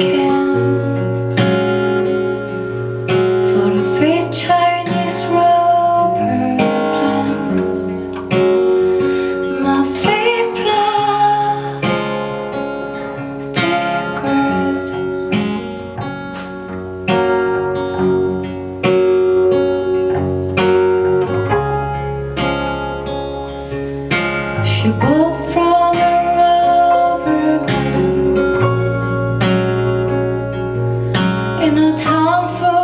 can I'm full.